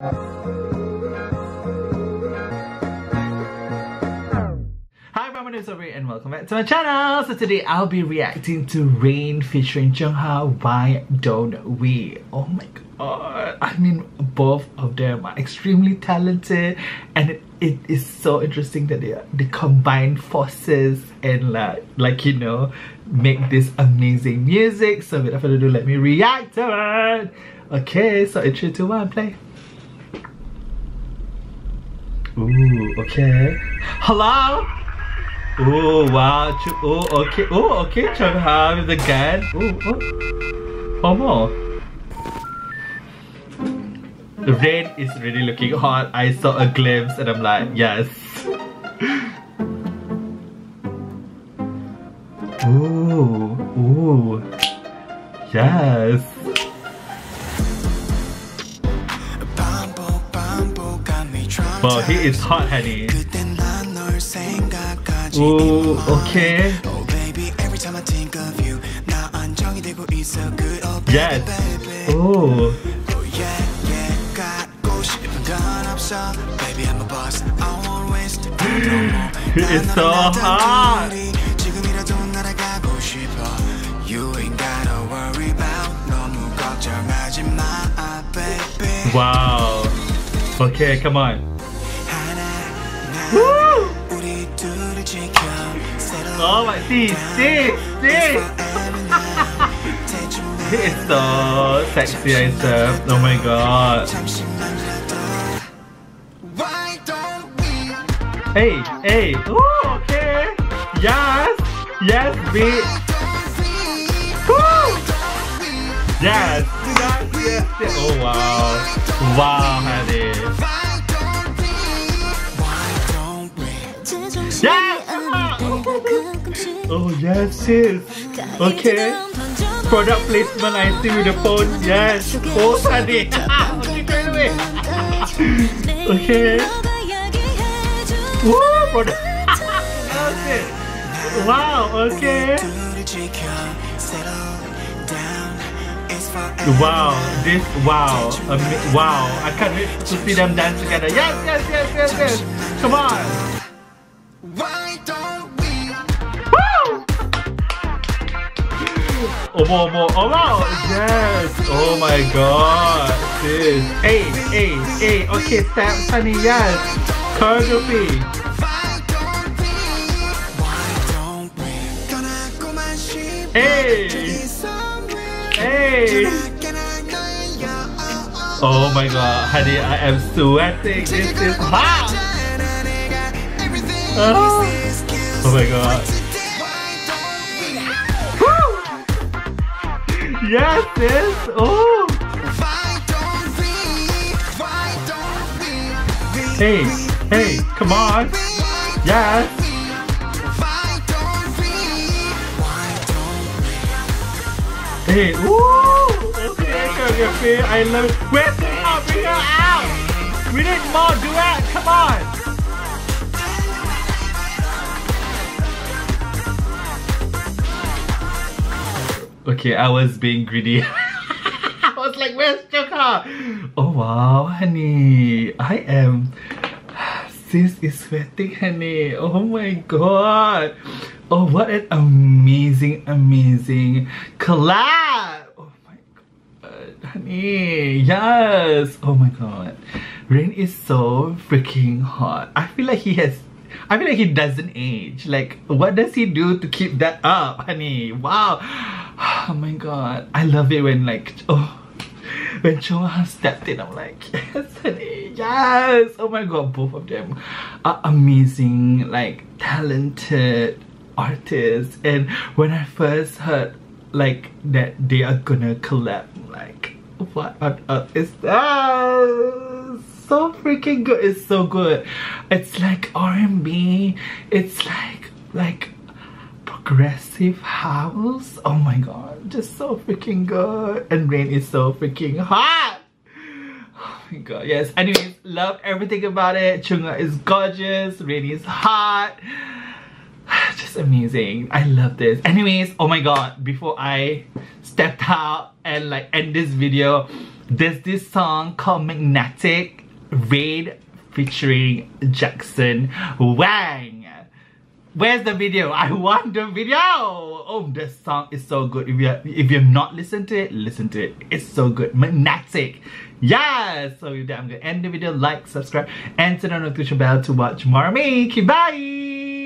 Hi everyone, is Sofrie and welcome back to my channel. So today I'll be reacting to Rain featuring Chungha. Why don't we? Oh my god! I mean, both of them are extremely talented, and it, it is so interesting that they they combine forces and like like you know make this amazing music. So without further ado, let me react to it. Okay, so in one play. Ooh, okay. Hello? Oh wow! Ch- Oh okay! Oh okay! Chung Ha with the gun. Oh oh. One more. The rain is really looking hot. I saw a glimpse and I'm like, yes. Ooh, ooh, yes. Wow, he is hot, honey. Ooh, okay. Yes. He is so hot. Wow. Okay, come on. Oh my, see, see, see. He is so sexy and stuff. Oh my god. Hey, hey. Ooh, okay. Yes, yes, beat. Yes, yes, yes, yes. Oh wow. Wow, honey. Oh yes, sis. Okay. Product placement I see with the phone. Yes. Oh, honey. away. okay. Woo, product. okay. Wow, okay. Wow, this, wow, wow. I can't wait to see them dance together. Yes, yes, yes, yes, yes. Come on. Oh, more, more. Oh. Yes. Oh, my God. Sis. Hey, hey, hey. Okay, step, honey. Yes. Choreography. Hey. Hey. Oh, my God. Honey, I am sweating. This is hot. Oh, oh my God. Yes, sis. Oh. Hey, hey, come on. Yes. Hey, woo! Okay, choreography. I love it. The out? We need more duet. Okay, I was being greedy. I was like, where's Chungha? Oh wow, honey. I am. Sis is sweating, honey. Oh my god. Oh, what an amazing, amazing collab. Oh my god, honey. Yes. Oh my god. Rain is so freaking hot. I feel like he has I feel like he doesn't age. Like, what does he do to keep that up, honey? Wow. Oh my god. I love it when like, oh, when Chungha stepped in, I'm like, yes, honey, yes. Oh my god, both of them are amazing, like, talented artists. And when I first heard, like, that they are gonna collab, like, what on earth is that? So freaking good. It's so good. It's like R&B. It's like like progressive house. Oh my god, just so freaking good. And Rain is so freaking hot. Oh my god, yes. Anyways, love everything about it. Chungha is gorgeous. Rain is hot. Just amazing. I love this. Anyways, oh my god, before I stepped out and like end this video, there's this song called Magnetic Rain featuring Jackson Wang. Where's the video? I want the video. Oh, this song is so good. If you if you've not listened to it, listen to it. It's so good. Magnetic. Yes. So with that, I'm gonna end the video. Like, subscribe, and turn on the notification bell to watch more of me. Okay, bye.